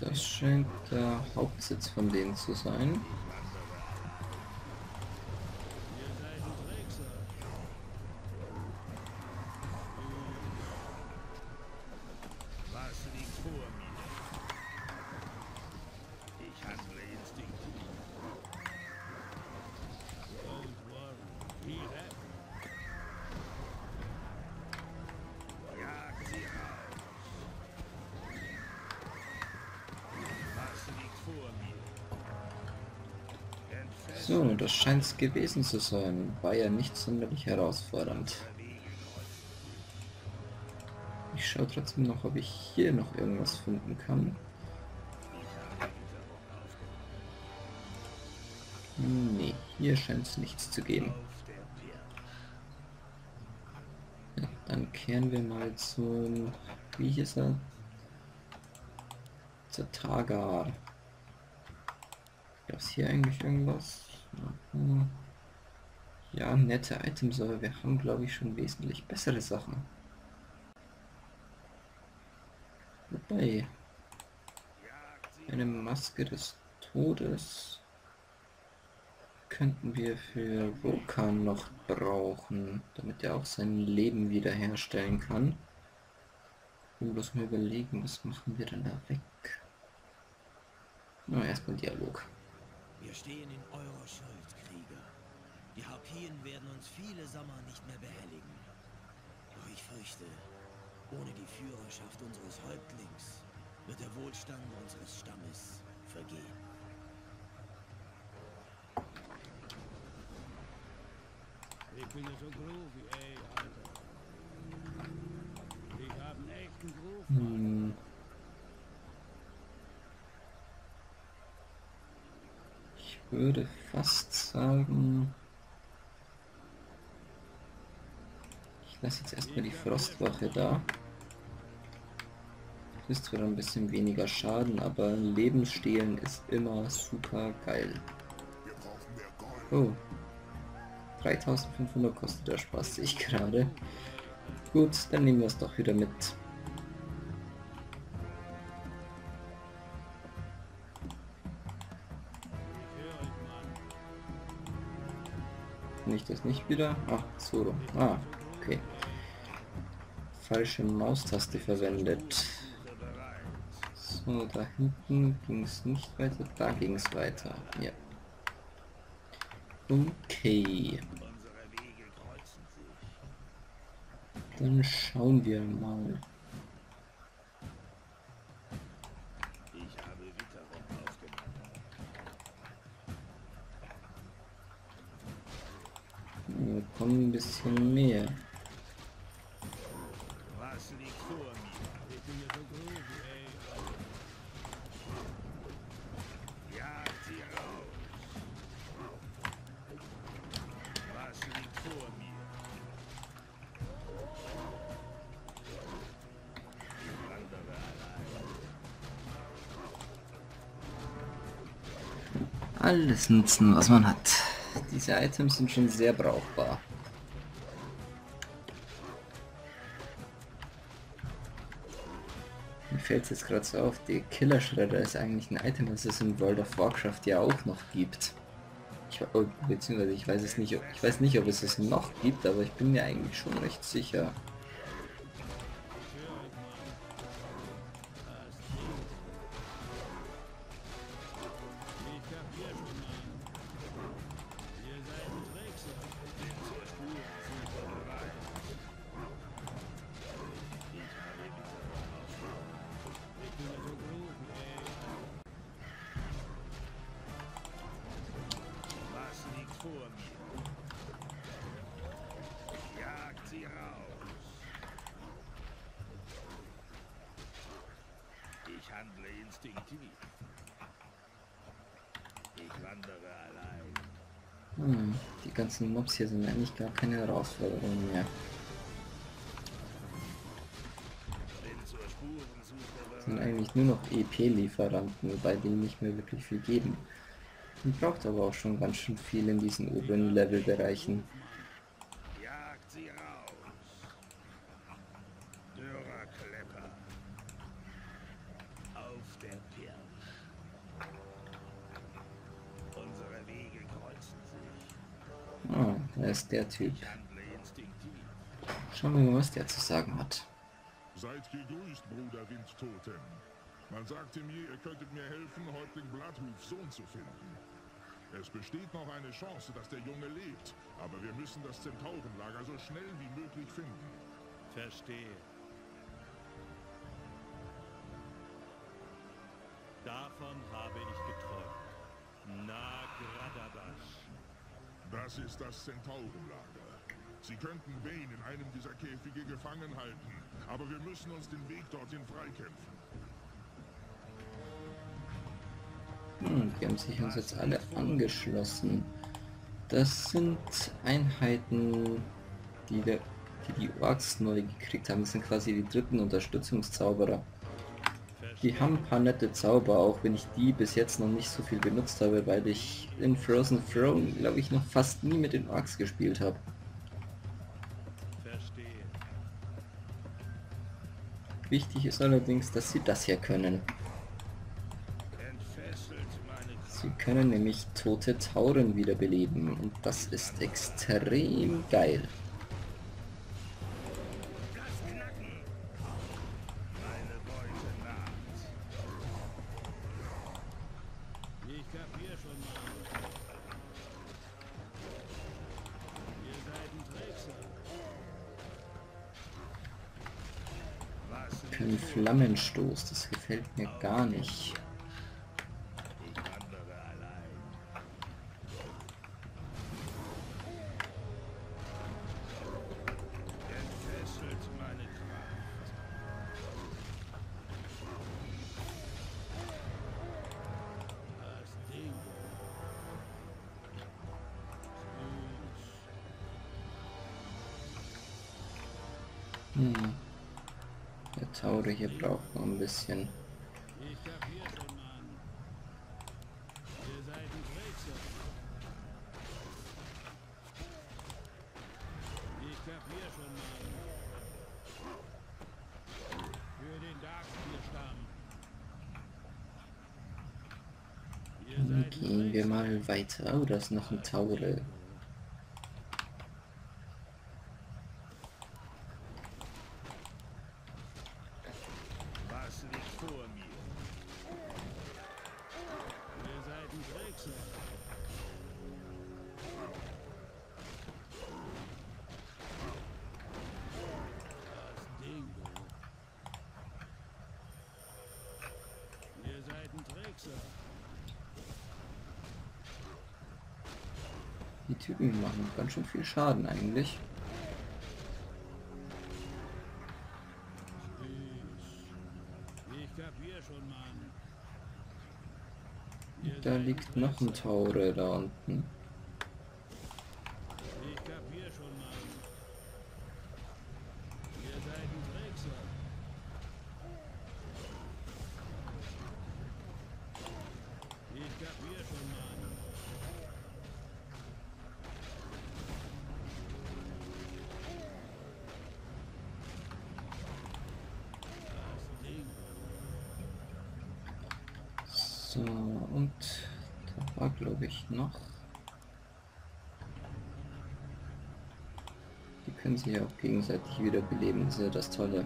Das scheint der Hauptsitz von denen zu sein. So, das scheint es gewesen zu sein. War ja nicht sonderlich herausfordernd. Ich schaue trotzdem noch, ob ich hier noch irgendwas finden kann. Nee, hier scheint es nichts zu geben. Ja, dann kehren wir mal zum... Wie hieß er? Zur Tagar. Gab es hier eigentlich irgendwas? Ja, nette Items, aber wir haben glaube ich schon wesentlich bessere Sachen. Wobei, eine Maske des Todes könnten wir für Rokan noch brauchen, damit er auch sein Leben wiederherstellen kann. Und bloß mal überlegen, was machen wir denn da weg? Na, erstmal Dialog. Wir stehen in eurer Schuld, Krieger. Die Harpien werden uns viele Sommer nicht mehr behelligen. Doch ich fürchte, ohne die Führerschaft unseres Häuptlings wird der Wohlstand unseres Stammes vergehen. Ich bin ja so groovy, ey, Alter. Ich hab einen echten Groove. Hm. Ich würde fast sagen, ich lasse jetzt erstmal die Frostwache da. Ist zwar ein bisschen weniger Schaden, aber Lebensstehlen ist immer super geil. Oh. 3500 kostet der Spaß, sehe ich gerade. Gut, dann nehmen wir es doch wieder mit. Nicht das nicht wieder? Ach, so. Ah, okay. Falsche Maustaste verwendet. So, da hinten ging es nicht weiter, da ging es weiter. Ja. Okay, dann schauen wir mal. Ich habe Witterung aufgenommen. Wir kommen ein bisschen mehr. Was liegt vor mir? Ich bin ja so groovy, ey, Alter. Jagt sie raus. Was liegt vor mir? Ich wandere allein. Alles nutzen, was man hat. Diese Items sind schon sehr brauchbar. Mir fällt es jetzt gerade so auf, die Killerschredder ist eigentlich ein Item, das es in World of Warcraft ja auch noch gibt. Ich, oh, beziehungsweise ich weiß es nicht, ich weiß nicht, ob es es noch gibt, aber ich bin mir eigentlich schon recht sicher. Instinktiv. Ich wandere allein. Hm, die ganzen Mobs hier sind eigentlich gar keine Herausforderung mehr. Sind eigentlich nur noch EP-Lieferanten, wobei die nicht mehr wirklich viel geben. Man braucht aber auch schon ganz schön viel in diesen oberen Levelbereichen. Da ist der Typ. Schauen wir mal, was der zu sagen hat. Seid gegrüßt, Bruder Windtotem. Man sagte mir, ihr könntet mir helfen, Häuptling Bloodhoofs Sohn zu finden. Es besteht noch eine Chance, dass der Junge lebt, aber wir müssen das Zentaurenlager so schnell wie möglich finden. Verstehe. Davon Das ist das Zentaurenlager. Sie könnten Bane in einem dieser Käfige gefangen halten, aber wir müssen uns den Weg dorthin freikämpfen. Hm, die haben sich uns jetzt alle angeschlossen. Das sind Einheiten, die der, die, die Orks neu gekriegt haben. Das sind quasi die dritten Unterstützungszauberer. Die haben ein paar nette Zauber, auch wenn ich die bis jetzt noch nicht so viel benutzt habe, weil ich in Frozen Throne, glaube ich, noch fast nie mit den Orks gespielt habe. Wichtig ist allerdings, dass sie das hier können. Sie können nämlich tote Tauren wiederbeleben und das ist extrem geil. Kein Flammenstoß, das gefällt mir gar nicht. Darkstier-Stamm. Ihr Dann seid ein gehen wir mal weiter. Oh, ist noch ein Taure. Was liegt vor mir? Ihr seid ein Trickser. Das Dingo. Ihr seid ein Trickser. Die Typen machen ganz schön viel Schaden eigentlich. Da liegt noch ein Taure da unten. Ich kapier schon, Mann. Ihr seid ein Trickser. Ich kapier schon, Mann. Das Ding. So, und da war glaube ich noch. Die können sich ja auch gegenseitig wiederbeleben, das ist ja das Tolle.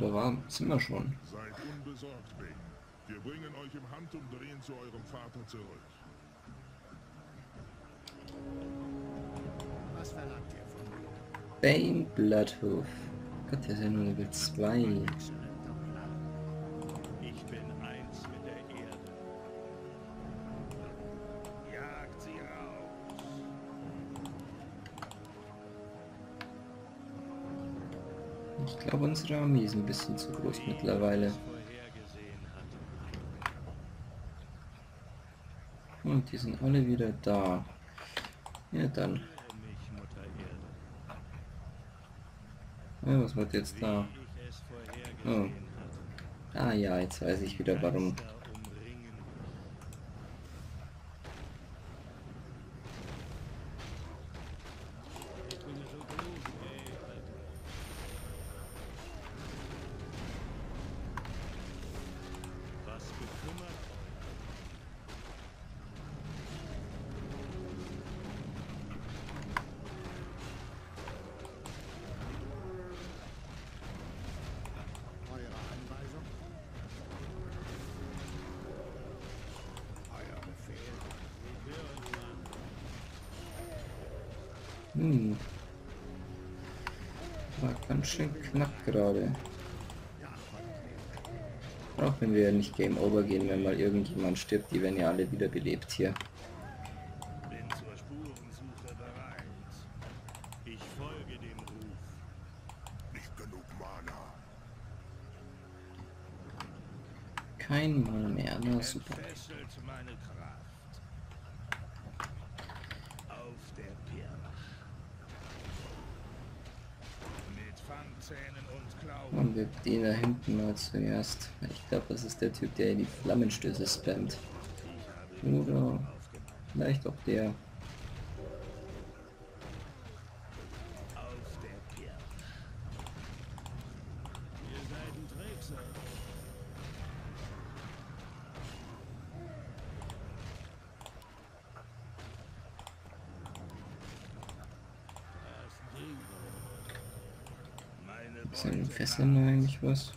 Da war, sind wir schon. Seid unbesorgt, Bane. Wir bringen euch im Handumdrehen zu eurem Vater zurück. Was verlangt ihr von mir? Bane Bloodhoof. Gott, der ist ja nur Level 2. Glaube, unsere Armee ist ein bisschen zu groß mittlerweile. Und die sind alle wieder da. Ja, dann. Ja, was wird jetzt da? Oh. Ah ja, jetzt weiß ich wieder warum. Hm. War ganz schön knapp gerade. Auch wenn wir nicht Game Over gehen, wenn mal irgendjemand stirbt, die werden ja alle wiederbelebt hier. Bin zur Spurensuche bereit. Ich folge dem Ruf. Nicht genug Mana. Kein Mal mehr, na super. Auf der. Mit Fangzähnen und wir den da hinten mal zuerst. Ich glaube, das ist der Typ, der die Flammenstöße spammt. Oder vielleicht auch der. Auf der Pirsch. Ihr seid ein Trickser. Das Ding. Meine Sind Beute Fesseln eigentlich was?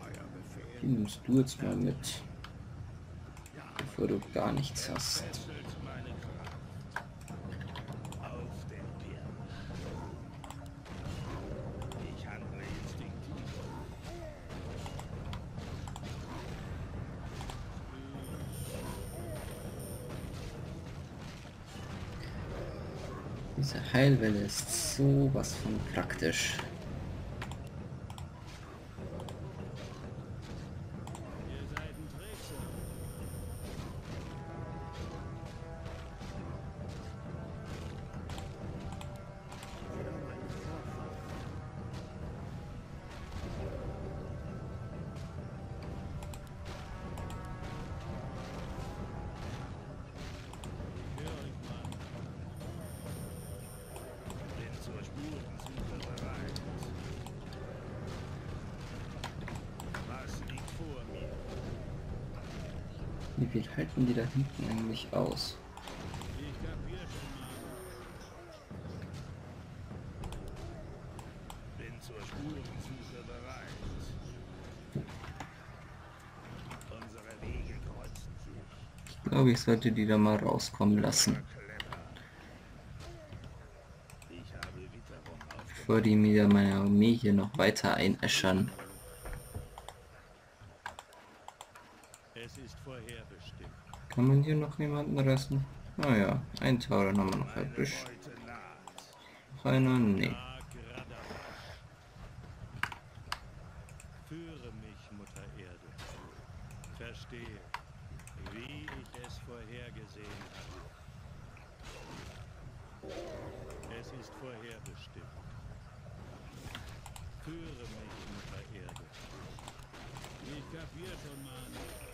Euer Befehl? Die nimmst du jetzt mal mit. Bevor du gar nichts hast. Fesselt meine Kraft. Auf der Pirsch. Ich handle instinktiv. Diese Heilwelle ist sowas von praktisch. Wie viel halten die da hinten eigentlich aus? Ich glaube, ich sollte die da mal rauskommen lassen, bevor die mir meine Armee hier noch weiter einäschern. Es ist vorherbestimmt. Kann man hier noch jemanden ressen? Ah ja, ein Tauren haben wir noch. Noch einer? Nee. Führe mich, Mutter Erde. Verstehe, wie ich es vorhergesehen habe. Es ist vorherbestimmt. Führe mich, Mutter Erde. Ich kapier schon, Mann.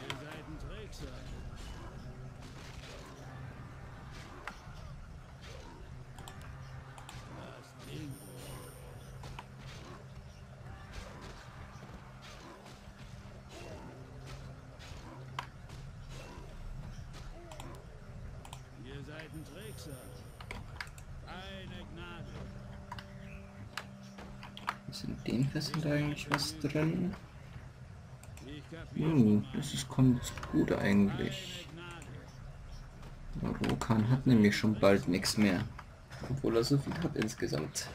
Ihr seid ein Trickser. Das Ding. Ihr seid ein Trickser. Keine Gnade. Ist in den Fesseln da eigentlich was drin? Hm, das ist, kommt gut eigentlich. Rokan hat nämlich schon bald nichts mehr. Obwohl er so viel hat insgesamt.